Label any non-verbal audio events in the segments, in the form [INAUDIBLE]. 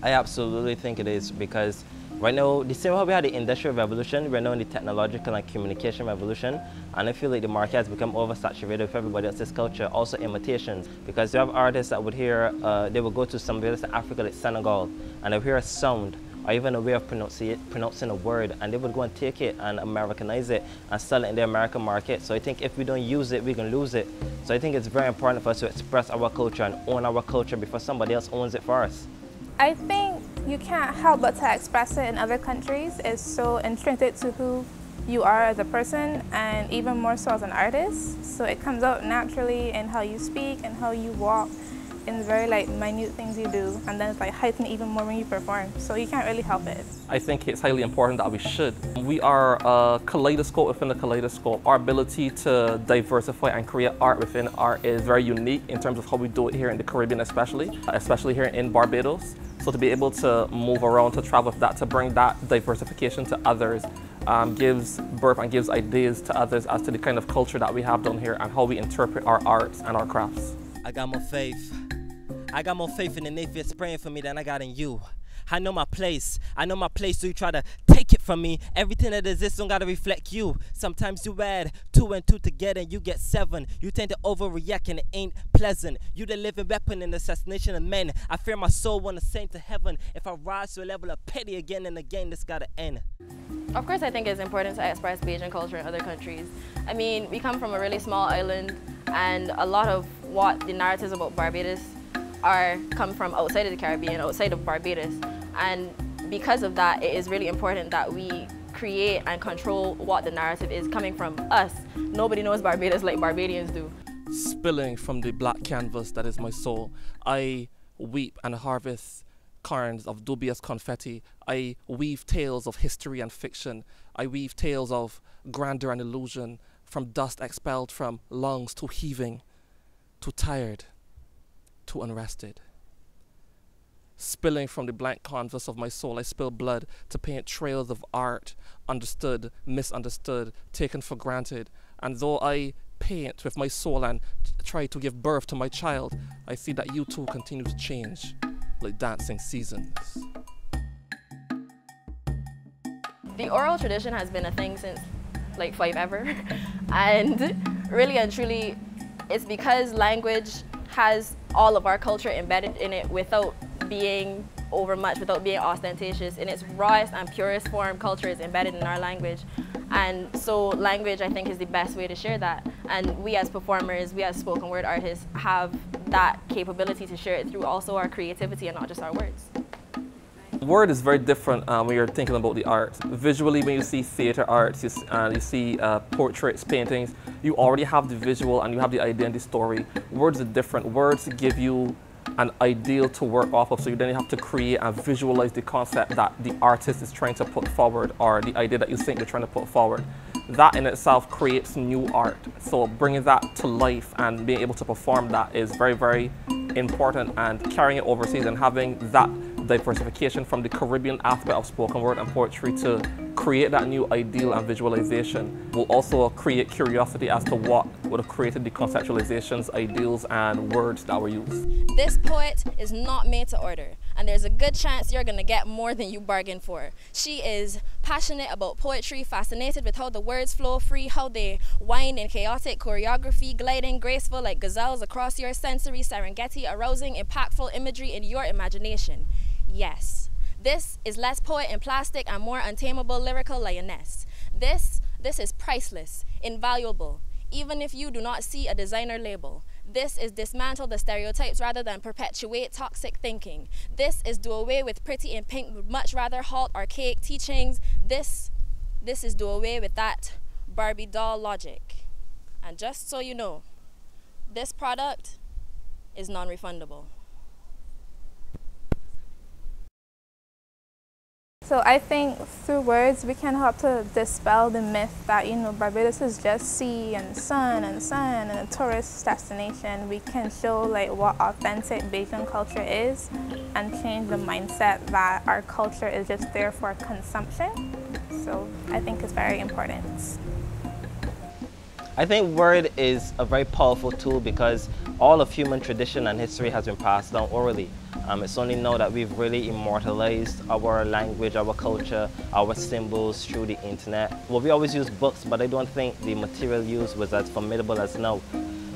I absolutely think it is because right now, the same way we had the industrial revolution, we're now in the technological and communication revolution. And I feel like the market has become oversaturated with everybody else's culture, also imitations. Because you have artists that would hear, uh, they would go to some places in Africa like Senegal, and they would hear a sound or even a way of pronouncing a word, and they would go and take it and Americanize it and sell it in the American market. So I think if we don't use it, we can lose it. So I think it's very important for us to express our culture and own our culture before somebody else owns it for us. I think you can't help but to express it in other countries. It's so intrinsic to who you are as a person and even more so as an artist. So it comes out naturally in how you speak and how you walk in very like minute things you do. And then it's like heightened even more when you perform. So you can't really help it. I think it's highly important that we should. We are a kaleidoscope within the kaleidoscope. Our ability to diversify and create art within art is very unique in terms of how we do it here in the caribbean especially especially here in barbados so to be able to move around to travel with that to bring that diversification to others um, gives birth and gives ideas to others as to the kind of culture that we have down here and how we interpret our arts and our crafts. I got more faith I got more faith in the atheists praying for me than I got in you. I know my place. I know my place, so you try to take from me. Everything that exists don't gotta reflect you. Sometimes you add two and two together and you get seven. You tend to overreact and it ain't pleasant. You the living weapon in the assassination of men. I fear my soul wanna send to heaven. If I rise to a level of petty again and again, this gotta end. Of course, I think it's important to express Bajan culture in other countries. I mean, we come from a really small island, and a lot of what the narratives about Barbados are come from outside of the Caribbean, outside of Barbados. And because of that, it is really important that we create and control what the narrative is coming from us. Nobody knows Barbados like Barbadians do. Spilling from the black canvas that is my soul, I weep and harvest cairns of dubious confetti. I weave tales of history and fiction. I weave tales of grandeur and illusion, from dust expelled from lungs to heaving, to tired too unrested. Spilling from the blank canvas of my soul, I spill blood to paint trails of art, understood, misunderstood, taken for granted. And though I paint with my soul and try to give birth to my child, I see that you too continue to change like dancing seasons. The oral tradition has been a thing since like five ever. [LAUGHS] and really and truly, it's because language has all of our culture embedded in it without being overmuch, without being ostentatious. In its rawest and purest form, culture is embedded in our language. And so language, I think, is the best way to share that. And we as performers, we as spoken word artists have that capability to share it through also our creativity and not just our words. Word is very different um, when you're thinking about the arts. Visually, when you see theater arts, you, uh, you see uh, portraits, paintings, you already have the visual and you have the idea and the story. Words are different. Words give you an ideal to work off of, so you then have to create and visualize the concept that the artist is trying to put forward or the idea that you think they're trying to put forward. That in itself creates new art. So bringing that to life and being able to perform that is very, very important and carrying it overseas and having that diversification from the Caribbean aspect of spoken word and poetry to create that new ideal and visualization will also create curiosity as to what would have created the conceptualizations, ideals, and words that were used. This poet is not made to order, and there's a good chance you're gonna get more than you bargained for. She is passionate about poetry, fascinated with how the words flow free, how they wind in chaotic choreography, gliding graceful like gazelles across your sensory Serengeti, arousing impactful imagery in your imagination. Yes, this is less poet in plastic and more untamable lyrical lioness. This, this is priceless, invaluable, even if you do not see a designer label. This is dismantle the stereotypes rather than perpetuate toxic thinking. This is do away with pretty in pink much rather halt archaic teachings. This, this is do away with that Barbie doll logic. And just so you know, this product is non-refundable. So I think through words we can help to dispel the myth that you know Barbados is just sea and sun and sun and a tourist destination. We can show like what authentic Bajan culture is and change the mindset that our culture is just there for consumption. So I think it's very important. I think word is a very powerful tool because all of human tradition and history has been passed down orally. Um, it's only now that we've really immortalized our language, our culture, our symbols through the internet. Well, we always use books, but I don't think the material used was as formidable as now.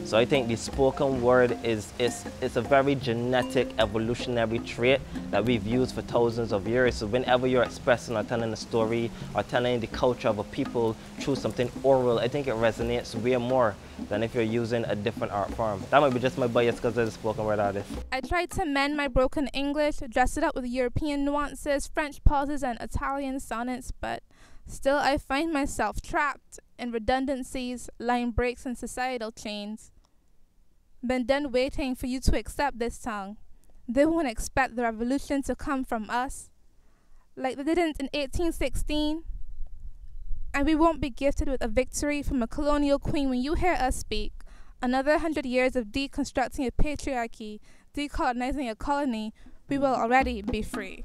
So I think the spoken word is, is, is a very genetic evolutionary trait that we've used for thousands of years. So whenever you're expressing or telling a story or telling the culture of a people through something oral, I think it resonates way more than if you're using a different art form. That might be just my bias because I'm a spoken word artist. I tried to mend my broken English, dress it up with European nuances, French pauses, and Italian sonnets, but still I find myself trapped in redundancies, line breaks, and societal chains. Been done waiting for you to accept this tongue. They won't expect the revolution to come from us, like they didn't in 1816. And we won't be gifted with a victory from a colonial queen when you hear us speak. Another hundred years of deconstructing a patriarchy, decolonizing a colony, we will already be free.